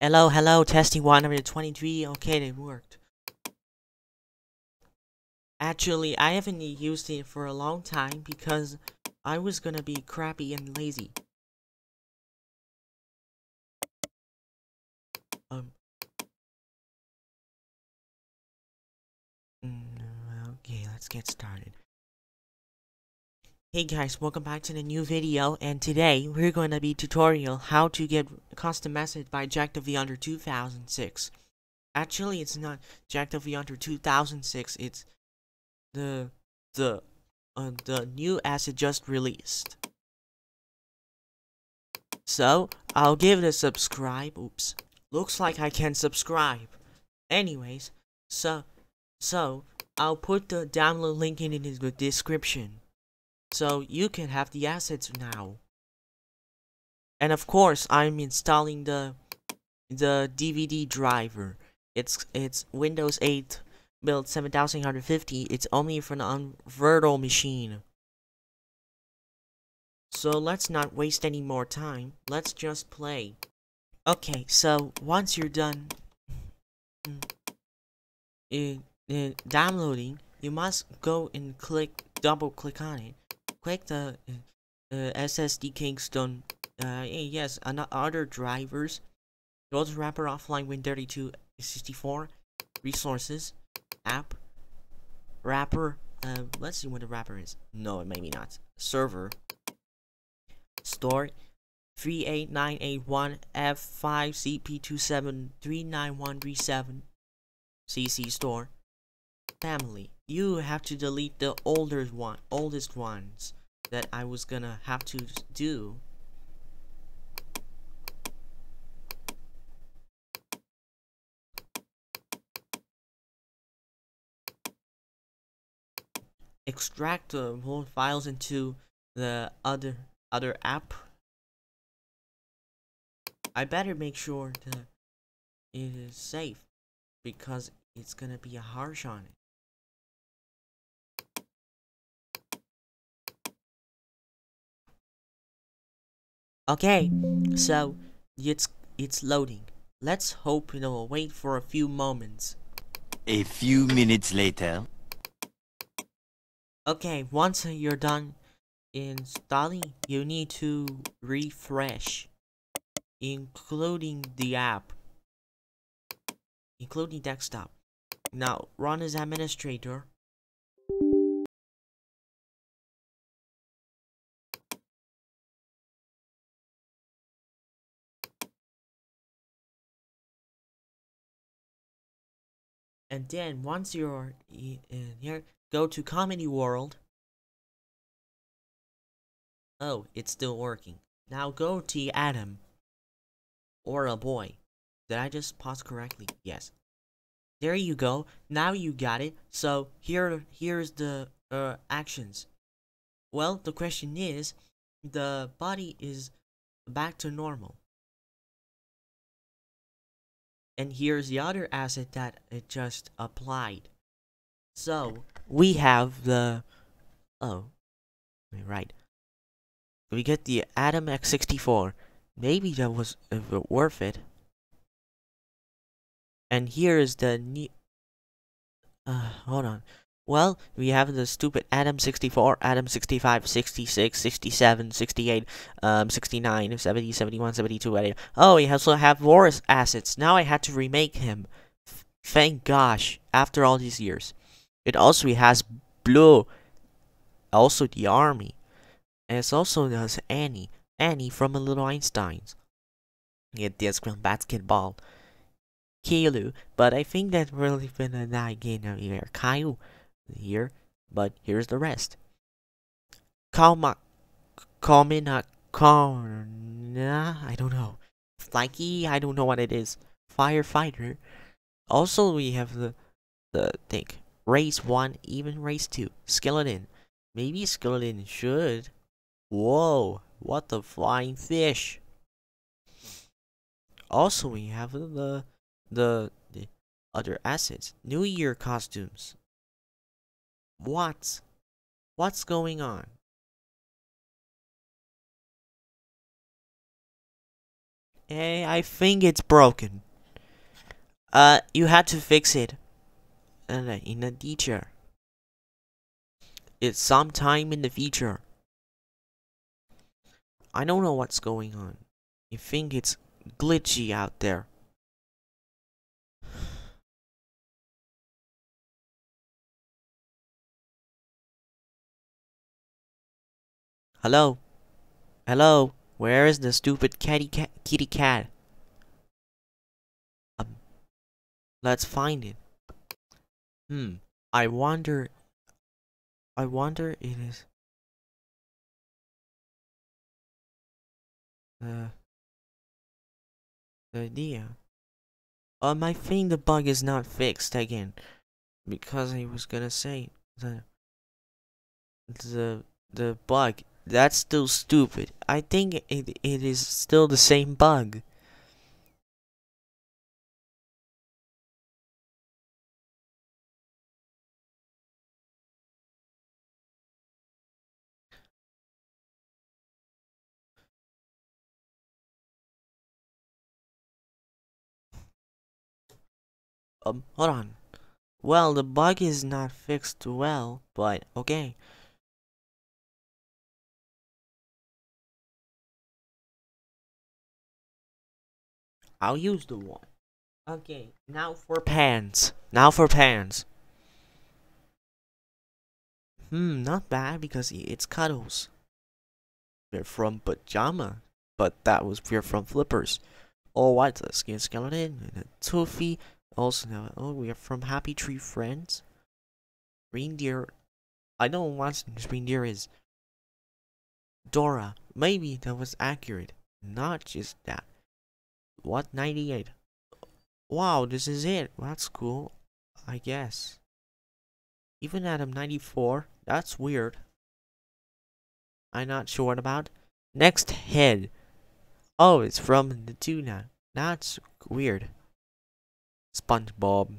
Hello, hello, testing 123. Okay, it worked. Actually, I haven't used it for a long time because I was gonna be crappy and lazy. Um. mm, Okay, let's get started. Hey guys, welcome back to the new video, and today we're going to be tutorial how to get custom message by Jack of the Under 2006. Actually, it's not Jack of the Under 2006, it's the the uh, the new asset just released. So, I'll give it a subscribe. Oops. Looks like I can subscribe. Anyways, so so I'll put the download link in the description. So you can have the assets now. And of course, I'm installing the the DVD driver. It's it's Windows 8 build 7850. It's only for an virtual machine. So let's not waste any more time. Let's just play. Okay, so once you're done uh, uh, downloading, you must go and click double click on it click the uh, SSD Kingston. Uh, yes, other drivers. Go to Wrapper Offline Win32 64 Resources App Wrapper. Uh, let's see what the wrapper is. No, maybe not. Server Store 38981 F5 CP2739137 CC Store Family you have to delete the older one, oldest ones that I was gonna have to do. Extract the whole files into the other other app. I better make sure that it is safe because it's gonna be a harsh on it. Okay, so it's it's loading. Let's hope it will wait for a few moments. A few minutes later. Okay, once you're done installing, you need to refresh, including the app, including desktop. Now, run as administrator And then once you're in here, go to Comedy World. Oh, it's still working. Now go to Adam. Or a boy. Did I just pause correctly? Yes. There you go. Now you got it. So here, here's the uh, actions. Well, the question is, the body is back to normal. And here's the other asset that it just applied. So, we have the... Oh. Right. We get the Atom X64. Maybe that was worth it. And here is the new... Uh, hold on. Well, we have the stupid Adam 64, Adam 65, 66, 67, 68, um, 69, 70, 71, 72. Oh, we also have Boris assets. Now I had to remake him. F thank gosh, after all these years. It also he has Blue, also the army. And it also does Annie, Annie from a Little Einsteins. Get this from basketball. Caillou, but I think that really been a night game here. Caillou here, but here's the rest. Kalma, Kalmina, Karna, I don't know. Flanky, I don't know what it is. Firefighter. Also, we have the, the thing. Race 1, even race 2. Skeleton. Maybe skeleton should. Whoa, what the flying fish. Also, we have the, the, the other assets. New Year costumes. What? What's going on? Hey, I think it's broken. Uh, you had to fix it. Uh, in the future. It's sometime in the future. I don't know what's going on. I think it's glitchy out there. Hello? Hello? Where is the stupid catty cat kitty cat? Um let's find it. Hmm. I wonder I wonder it is uh the idea. Um I think the bug is not fixed again. Because I was gonna say the the the bug that's still stupid. I think it, it is still the same bug. Um, hold on. Well, the bug is not fixed well, but okay. I'll use the one. Okay, now for pants. Now for pants. Hmm, not bad because it's cuddles. We're from pajama, but that was we're from flippers. All white skin skeleton and a toffee. Also, now, oh, we are from Happy Tree Friends. Reindeer. I don't know what reindeer is. Dora. Maybe that was accurate. Not just that. What 98? Wow, this is it. That's cool. I guess. Even Adam 94? That's weird. I'm not sure about. Next head. Oh, it's from the tuna. That's weird. SpongeBob.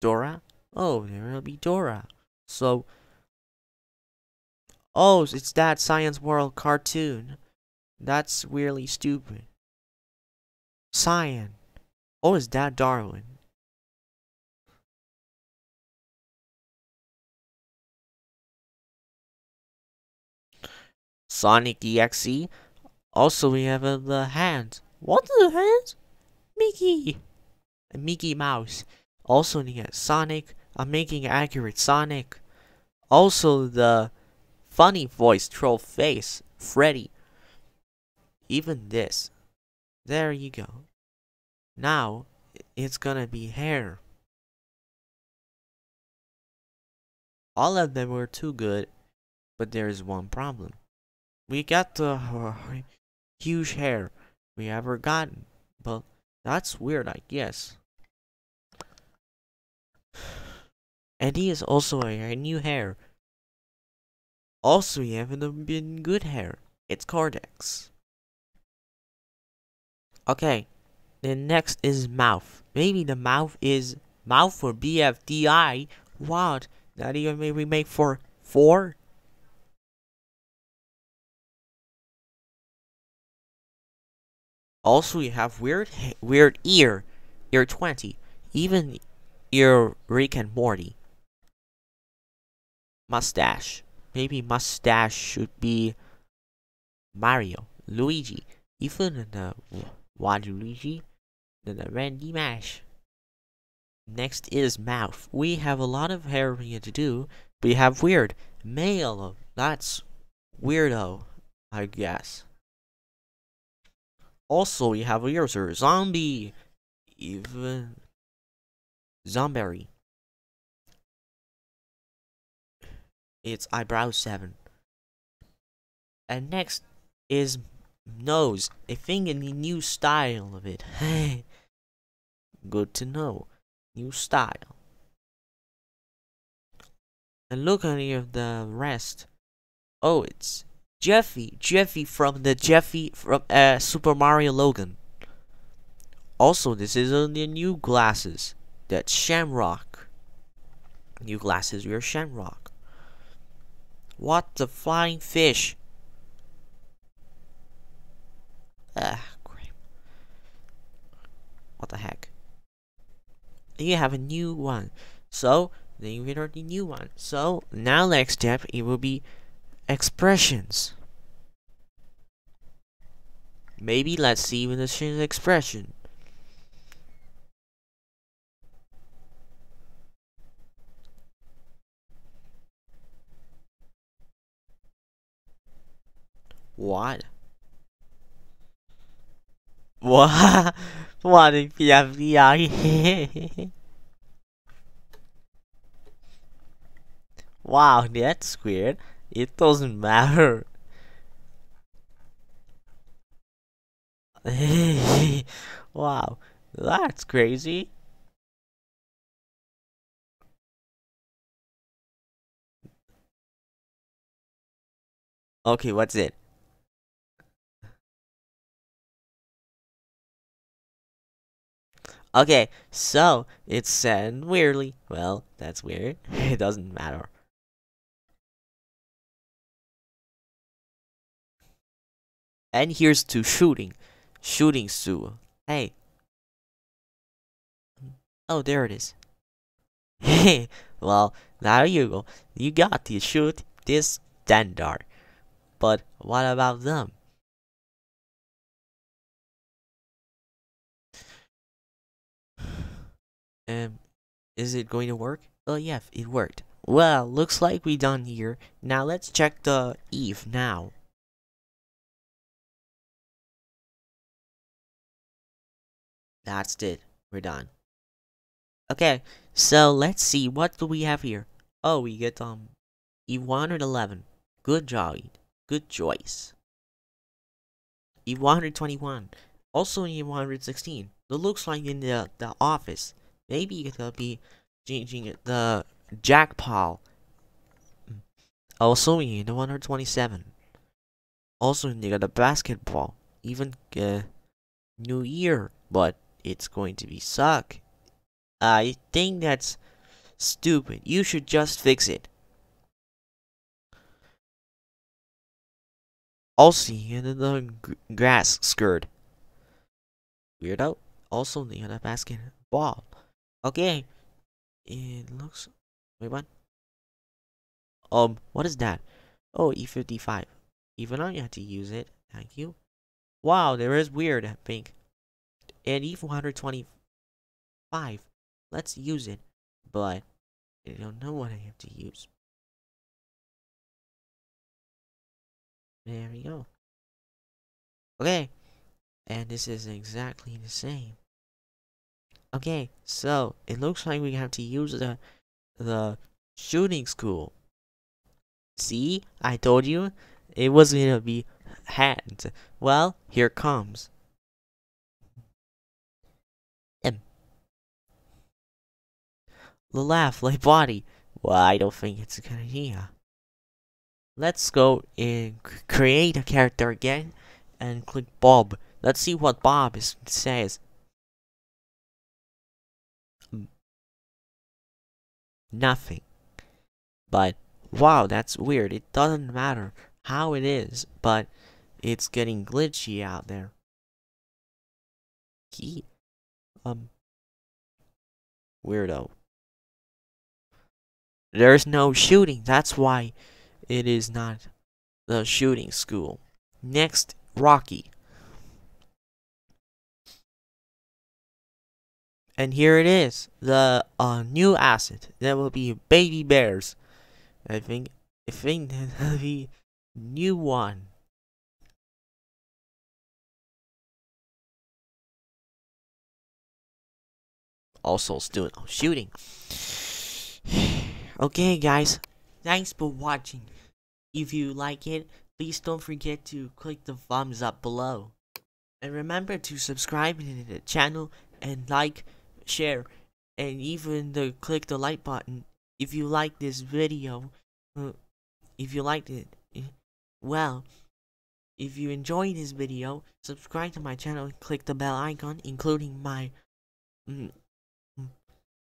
Dora? Oh, there will be Dora. So, oh, it's that Science World cartoon. That's really stupid. Cyan. Oh, is that Darwin? Sonic EXE. Also, we have uh, the hands. What the hands? Mickey. Mickey Mouse. Also, we have Sonic. I'm making accurate Sonic. Also, the funny voice troll face, Freddy. Even this. There you go. Now, it's gonna be hair. All of them were too good, but there is one problem. We got the uh, huge hair we ever gotten, but that's weird, I guess. Eddie is also a new hair. Also, we haven't been good hair. It's Cortex. Okay, the next is mouth. Maybe the mouth is mouth for BFDI. What? Not even maybe make for four? Also, you have weird, weird ear, ear 20, even ear Rick and Morty. Mustache. Maybe mustache should be Mario, Luigi, even the Waluigi, then the Randy Marsh. Next is mouth. We have a lot of hair to do. We have weird. Male. That's weirdo, I guess. Also, we have a user zombie. Even zombie. It's eyebrow 7. And next is nose. A thing in the new style of it. Hey, good to know. New style. And look at of the rest. Oh, it's Jeffy. Jeffy from the Jeffy from uh, Super Mario Logan. Also, this is on the new glasses. That's Shamrock. New glasses, we're Shamrock. What the flying fish? Ah, crap. What the heck? You have a new one. So, then you read the new one. So, now next step, it will be expressions. Maybe let's see when this change expression. What? You have the eye? Wow, that's weird. It doesn't matter. wow, that's crazy. Okay, what's it? Okay, so it's said weirdly. Well, that's weird. it doesn't matter. And here's to shooting. Shooting Sue. Hey. Oh, there it is. Hey, well, now you go. You got to shoot this standard. But what about them? Um, is it going to work? Oh yeah, it worked. Well, looks like we done here. Now let's check the Eve now. That's it. We're done. Okay, so let's see. What do we have here? Oh, we get um Eve 111. Good job. Good choice. Eve 121. Also in Eve 116. It looks like in the the office. Maybe it'll be changing. The jackpot. Also in the 127. Also in the, the basketball. Even uh, New Year. But it's going to be suck. I think that's stupid. You should just fix it. Also, in the grass skirt. Weirdo. Also, the other basketball. Okay. It looks. Wait, what? Um, what is that? Oh, E55. Even you have to use it. Thank you. Wow, there is weird, I think and E425. Let's use it, but I don't know what I have to use. There we go. Okay, and this is exactly the same. Okay, so it looks like we have to use the the shooting school. See, I told you it was gonna be hands. Well, here comes. The laugh like body. Well, I don't think it's a good idea. Let's go and create a character again and click Bob. Let's see what Bob is, says. Nothing. But, wow, that's weird. It doesn't matter how it is, but it's getting glitchy out there. He, um, weirdo. There's no shooting. That's why it is not the shooting school. Next, Rocky. And here it is, the uh, new asset. That will be baby bears. I think, I think that'll be new one. Also, still shooting. Okay, guys, thanks for watching. If you like it, please don't forget to click the thumbs up below. And remember to subscribe to the channel and like, share, and even the click the like button if you like this video. Uh, if you liked it, eh, well, if you enjoyed this video, subscribe to my channel and click the bell icon, including my mm,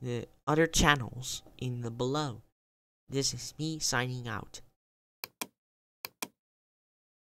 the other channels in the below. This is me signing out.